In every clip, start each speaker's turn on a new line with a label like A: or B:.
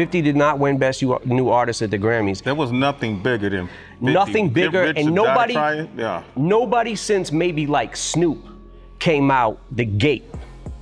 A: 50 did not win Best New Artist at the Grammys.
B: There was nothing bigger than 50.
A: Nothing bigger, and nobody,
B: yeah.
A: nobody since maybe like Snoop came out the gate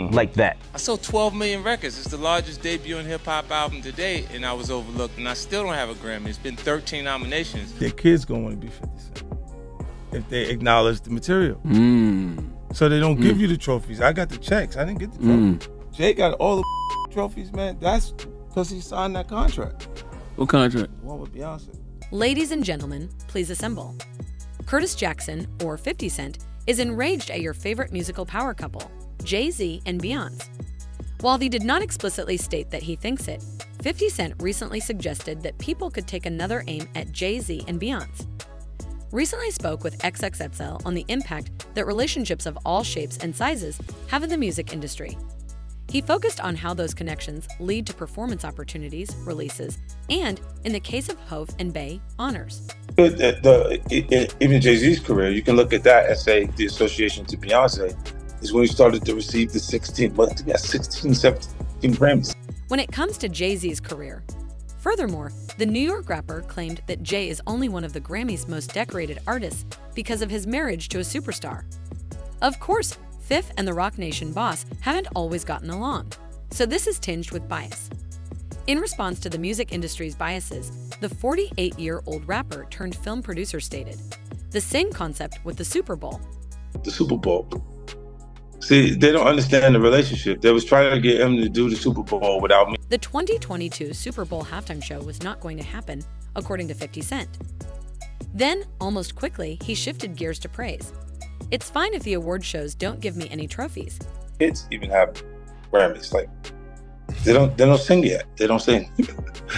A: mm-hmm. like that.
C: I sold 12 million records. It's the largest debut in hip hop album to date, and I was overlooked, and I still don't have a Grammy. It's been 13 nominations.
D: Their kids gonna want to be 50 Cent if they acknowledge the material.
E: Mm.
D: So they don't mm. give you the trophies. I got the checks. I didn't get the trophies. Mm. Jay got all the trophies, man. That's because he signed that contract.
E: What contract?
D: One with Beyonce.
F: Ladies and gentlemen, please assemble. Curtis Jackson, or 50 Cent, is enraged at your favorite musical power couple, Jay Z and Beyonce. While he did not explicitly state that he thinks it, 50 Cent recently suggested that people could take another aim at Jay Z and Beyonce. Recently spoke with XXXL on the impact that relationships of all shapes and sizes have in the music industry. He focused on how those connections lead to performance opportunities, releases, and, in the case of Hove and Bey, honors.
D: The, the, even Jay Z's career, you can look at that and say the association to Beyonce is when he started to receive the 16, well, yeah, 16, 17 Grammys.
F: When it comes to Jay Z's career, furthermore, the New York rapper claimed that Jay is only one of the Grammy's most decorated artists because of his marriage to a superstar. Of course, Fiff and the Roc Nation boss haven't always gotten along, so this is tinged with bias. In response to the music industry's biases, the 48 year old rapper turned film producer stated the same concept with the Super Bowl.
D: The Super Bowl. See, they don't understand the relationship. They was trying to get him to do the Super Bowl without me.
F: The 2022 Super Bowl halftime show was not going to happen, according to 50 Cent. Then, almost quickly, he shifted gears to praise. It's fine if the award shows don't give me any trophies.
D: Kids even have Grammys. Like they don't they don't sing yet. They don't sing.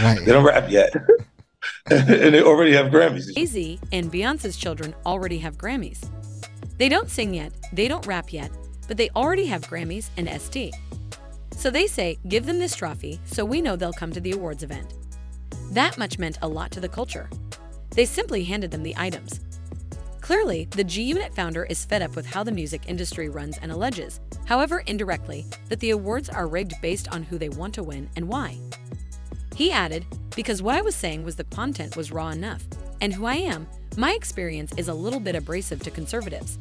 D: Right. they don't rap yet. and they already have Grammys.
F: Jay-Z and Beyonce's children already have Grammys. They don't sing yet, they don't rap yet, but they already have Grammys and ST. So they say, give them this trophy so we know they'll come to the awards event. That much meant a lot to the culture. They simply handed them the items. Clearly, the G Unit founder is fed up with how the music industry runs and alleges, however indirectly, that the awards are rigged based on who they want to win and why. He added, because what I was saying was the content was raw enough, and who I am, my experience is a little bit abrasive to conservatives.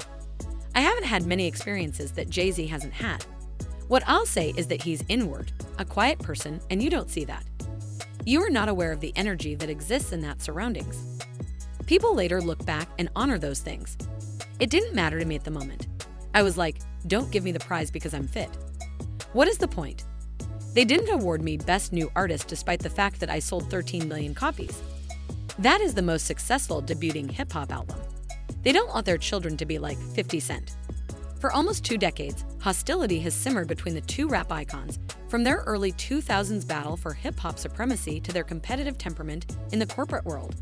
F: I haven't had many experiences that Jay Z hasn't had. What I'll say is that he's inward, a quiet person, and you don't see that. You are not aware of the energy that exists in that surroundings. People later look back and honor those things. It didn't matter to me at the moment. I was like, don't give me the prize because I'm fit. What is the point? They didn't award me Best New Artist despite the fact that I sold 13 million copies. That is the most successful debuting hip hop album. They don't want their children to be like 50 Cent. For almost two decades, hostility has simmered between the two rap icons, from their early 2000s battle for hip hop supremacy to their competitive temperament in the corporate world.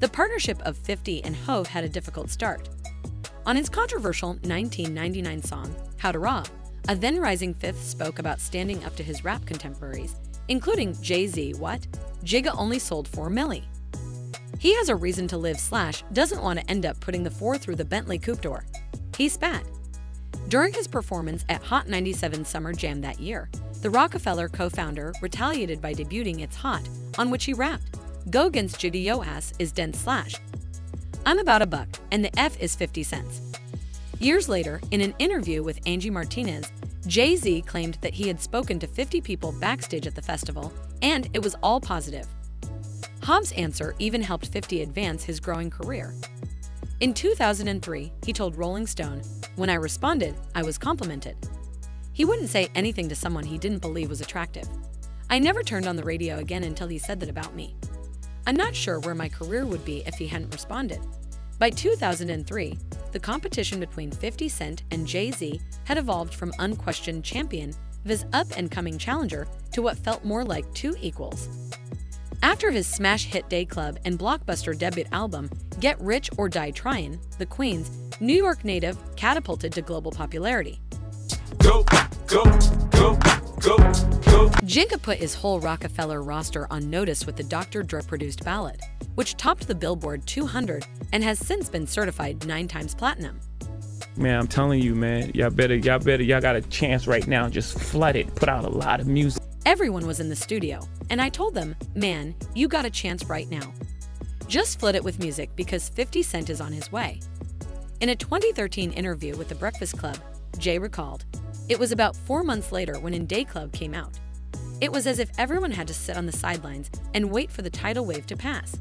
F: The partnership of 50 and Hove had a difficult start. On his controversial 1999 song, How to Rob, a then rising Fiff spoke about standing up to his rap contemporaries, including Jay Z, what? Jigga only sold 4 milli. He has a reason to live slash doesn't want to end up putting the 4 through the Bentley coupe door. He spat. During his performance at Hot 97 Summer Jam that year, the Roc-A-Fella co founder retaliated by debuting It's Hot, on which he rapped. Go against Judy Yo ass is dense slash. I'm about a buck, and the F is 50 cents. Years later, in an interview with Angie Martinez, Jay Z claimed that he had spoken to 50 people backstage at the festival, and it was all positive. Hove's answer even helped 50 advance his growing career. In 2003, he told Rolling Stone, When I responded, I was complimented. He wouldn't say anything to someone he didn't believe was attractive. I never turned on the radio again until he said that about me. I'm not sure where my career would be if he hadn't responded. By 2003, the competition between 50 Cent and Jay Z had evolved from unquestioned champion of his up and coming challenger to what felt more like two equals. After his smash hit Da Club and blockbuster debut album, Get Rich or Die Tryin', the Queen's New York native catapulted to global popularity. Go, go, go, go, go. Jigga put his whole Roc-A-Fella roster on notice with the Dr. Dre produced ballad, which topped the Billboard 200 and has since been certified nine times platinum.
E: Man, I'm telling you, man, y'all better, y'all better, y'all got a chance right now. Just flood it, put out a lot of music.
F: Everyone was in the studio, and I told them, man, you got a chance right now. Just flood it with music because 50 Cent is on his way. In a 2013 interview with The Breakfast Club, Jay recalled, It was about four months later when In Da Club came out. It was as if everyone had to sit on the sidelines and wait for the tidal wave to pass.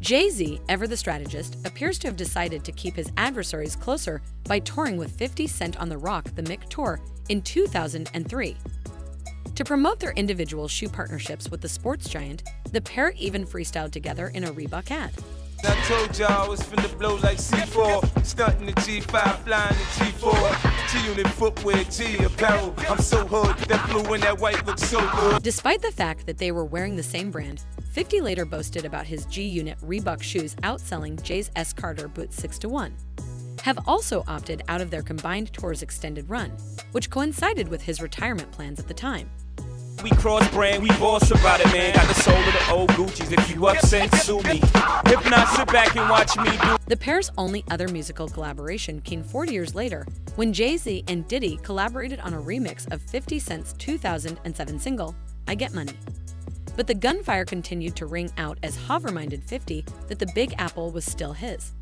F: Jay Z, ever the strategist, appears to have decided to keep his adversaries closer by touring with 50 Cent on the Rock the Mic Tour in 2003. To promote their individual shoe partnerships with the sports giant, the pair even freestyled together in a Reebok ad.
G: I told y'all I was finna blow like C4, stunting the G5, flying the G4, G-Unit footwear, G apparel. I'm so hood, that blue and that white looks so good.
F: Despite the fact that they were wearing the same brand, 50 later boasted about his G Unit Reebok shoes outselling Jay's S. Carter boots 6 to 1. Hov also opted out of their combined tour's extended run, which coincided with his retirement plans at the time.
G: We cross brand, we boss about it, man. Got the soul of the old Gucci's. If you upset, sue me. If not, sit back and watch me do.
F: The pair's only other musical collaboration came 40 years later when Jay Z and Diddy collaborated on a remix of 50 Cent's 2007 single, I Get Money. But the gunfire continued to ring out as Hov reminded 50 that the Big Apple was still his.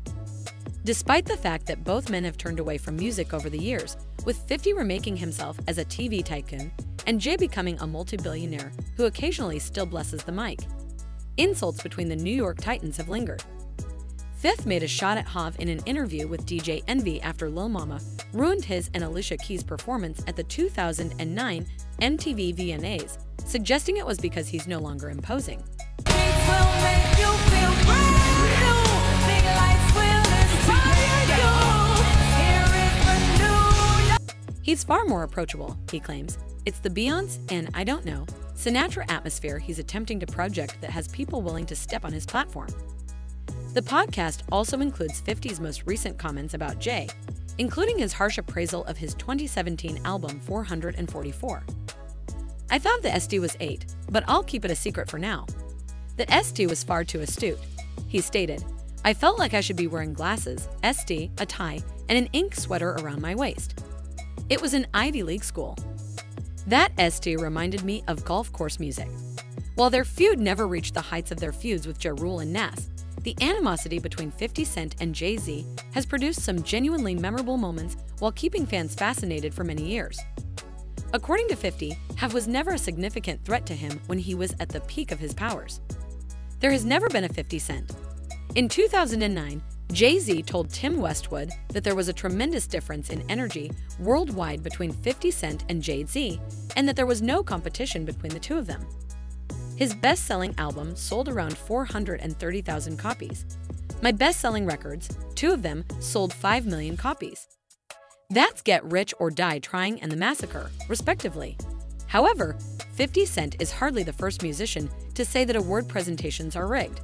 F: Despite the fact that both men have turned away from music over the years, with 50 remaking himself as a TV tycoon and Jay becoming a multi billionaire who occasionally still blesses the mic. Insults between the New York Titans have lingered. Fiff made a shot at Hov in an interview with DJ Envy after Lil Mama ruined his and Alicia Keys' performance at the 2009 MTV VMAs, suggesting it was because he's no longer imposing. He's far more approachable, he claims. It's the Beyonce and, I don't know, Sinatra atmosphere he's attempting to project that has people willing to step on his platform. The podcast also includes 50's most recent comments about Jay, including his harsh appraisal of his 2017 album 444. I thought the SD was 8, but I'll keep it a secret for now. The SD was far too astute. He stated, I felt like I should be wearing glasses, SD, a tie, and an ink sweater around my waist. It was an Ivy League school. That SD reminded me of golf course music. While their feud never reached the heights of their feuds with Ja Rule and Nas, the animosity between 50 Cent and Jay Z has produced some genuinely memorable moments while keeping fans fascinated for many years. According to 50, Hov was never a significant threat to him when he was at the peak of his powers. There has never been a 50 Cent. In 2009, Jay Z told Tim Westwood that there was a tremendous difference in energy worldwide between 50 Cent and Jay Z, and that there was no competition between the two of them. His best selling album sold around 430,000 copies. My best selling records, two of them, sold 5 million copies. That's Get Rich or Die Trying and The Massacre, respectively. However, 50 Cent is hardly the first musician to say that award presentations are rigged.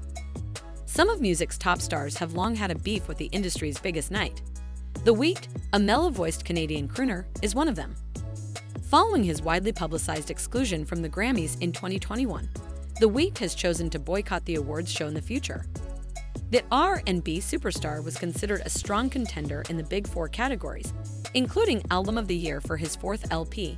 F: Some of music's top stars have long had a beef with the industry's biggest night. The Weeknd, a mellow voiced Canadian crooner, is one of them. Following his widely publicized exclusion from the Grammys in 2021, The Weeknd has chosen to boycott the awards show in the future. The R&B superstar was considered a strong contender in the Big Four categories, including Album of the Year for his fourth LP,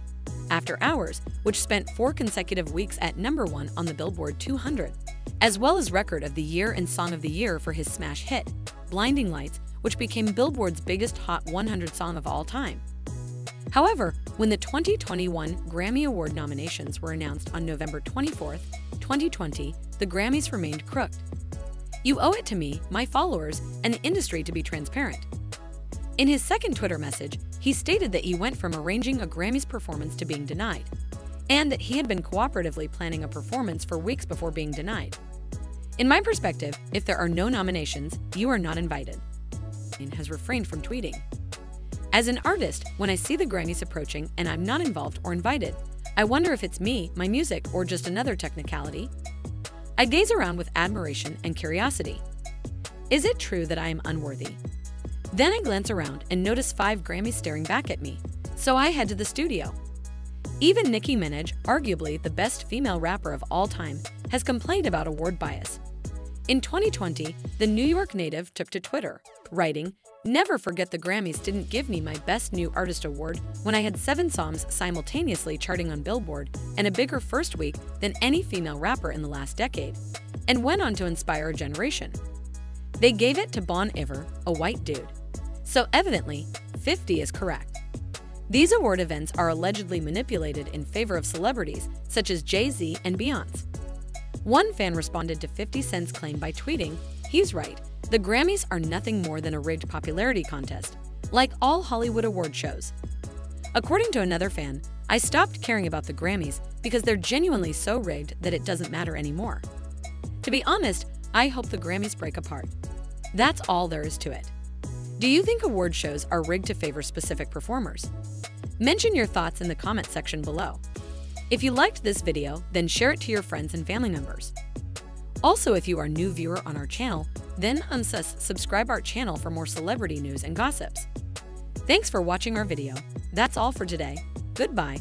F: After Hours, which spent four consecutive weeks at number one on the Billboard 200 as well as Record of the Year and Song of the Year for his smash hit, Blinding Lights, which became Billboard's biggest Hot 100 song of all time. However, when the 2021 Grammy Award nominations were announced on November 24, 2020, the Grammys remained crooked. You owe it to me, my followers, and the industry to be transparent. In his second Twitter message, he stated that he went from arranging a Grammys performance to being denied, and that he had been cooperatively planning a performance for weeks before being denied. In my perspective, if there are no nominations, you are not invited. Has refrained from tweeting. As an artist, when I see the Grammys approaching and I'm not involved or invited, I wonder if it's me, my music, or just another technicality. I gaze around with admiration and curiosity. Is it true that I am unworthy? Then I glance around and notice five Grammys staring back at me, so I head to the studio. Even Nicki Minaj, arguably the best female rapper of all time, has complained about award bias. In 2020, the New York native took to Twitter, writing, Never forget the Grammys didn't give me my Best New Artist award when I had seven songs simultaneously charting on Billboard and a bigger first week than any female rapper in the last decade, and went on to inspire a generation. They gave it to Bon Iver, a white dude. So evidently, 50 is correct. These award events are allegedly manipulated in favor of celebrities such as Jay Z and Beyonce. One fan responded to 50 Cent's claim by tweeting, He's right, the Grammys are nothing more than a rigged popularity contest, like all Hollywood award shows. According to another fan, I stopped caring about the Grammys because they're genuinely so rigged that it doesn't matter anymore. To be honest, I hope the Grammys break apart. That's all there is to it. Do you think award shows are rigged to favor specific performers? Mention your thoughts in the comment section below. If you liked this video, then share it to your friends and family members. Also, if you are a new viewer on our channel, then unsus subscribe our channel for more celebrity news and gossips. Thanks for watching our video. That's all for today. Goodbye.